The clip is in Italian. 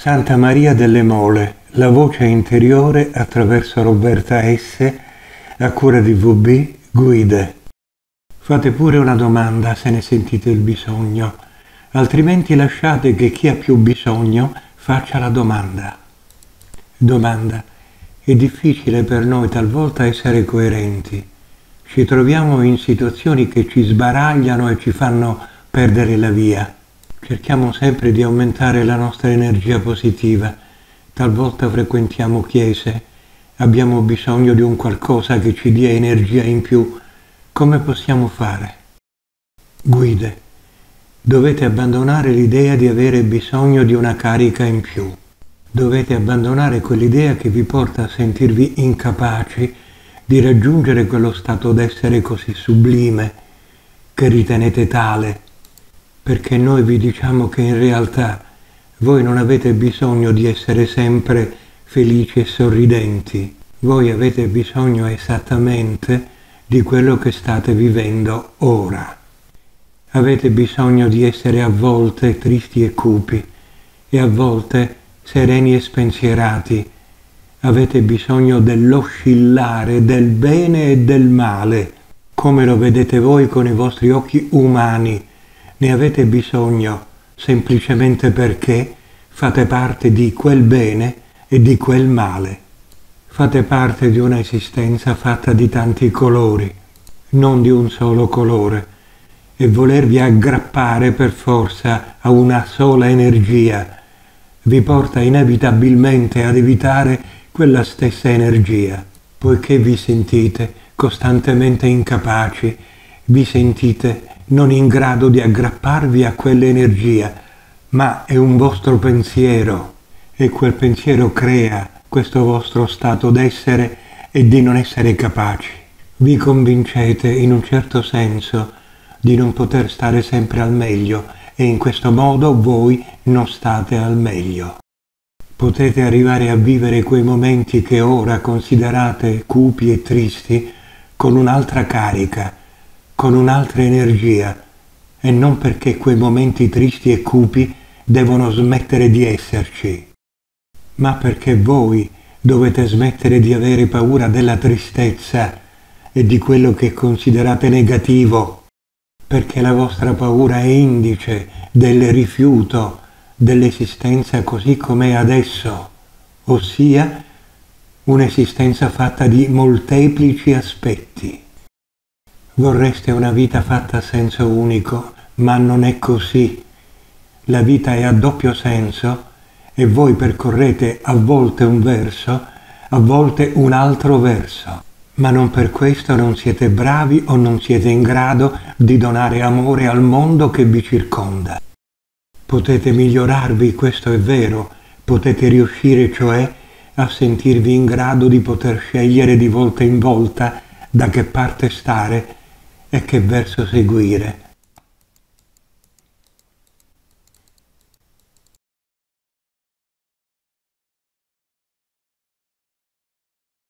Santa Maria delle Mole, la voce interiore attraverso Roberta S. a cura di VB Guide. Fate pure una domanda se ne sentite il bisogno, altrimenti lasciate che chi ha più bisogno faccia la domanda. Domanda. È difficile per noi talvolta essere coerenti. Ci troviamo in situazioni che ci sbaragliano e ci fanno perdere la via. Cerchiamo sempre di aumentare la nostra energia positiva. Talvolta frequentiamo chiese, abbiamo bisogno di un qualcosa che ci dia energia in più. Come possiamo fare? Guide. Dovete abbandonare l'idea di avere bisogno di una carica in più. Dovete abbandonare quell'idea che vi porta a sentirvi incapaci di raggiungere quello stato d'essere così sublime che ritenete tale perché noi vi diciamo che in realtà voi non avete bisogno di essere sempre felici e sorridenti, voi avete bisogno esattamente di quello che state vivendo ora. Avete bisogno di essere a volte tristi e cupi e a volte sereni e spensierati. Avete bisogno dell'oscillare del bene e del male, come lo vedete voi con i vostri occhi umani ne avete bisogno semplicemente perché fate parte di quel bene e di quel male. Fate parte di una esistenza fatta di tanti colori, non di un solo colore, e volervi aggrappare per forza a una sola energia vi porta inevitabilmente ad evitare quella stessa energia, poiché vi sentite costantemente incapaci, vi sentite non in grado di aggrapparvi a quell'energia, ma è un vostro pensiero e quel pensiero crea questo vostro stato d'essere e di non essere capaci. Vi convincete in un certo senso di non poter stare sempre al meglio e in questo modo voi non state al meglio. Potete arrivare a vivere quei momenti che ora considerate cupi e tristi con un'altra carica, con un'altra energia e non perché quei momenti tristi e cupi devono smettere di esserci, ma perché voi dovete smettere di avere paura della tristezza e di quello che considerate negativo, perché la vostra paura è indice del rifiuto dell'esistenza così com'è adesso, ossia un'esistenza fatta di molteplici aspetti. Vorreste una vita fatta a senso unico, ma non è così. La vita è a doppio senso e voi percorrete a volte un verso, a volte un altro verso. Ma non per questo non siete bravi o non siete in grado di donare amore al mondo che vi circonda. Potete migliorarvi, questo è vero, potete riuscire cioè a sentirvi in grado di poter scegliere di volta in volta da che parte stare e che verso seguire.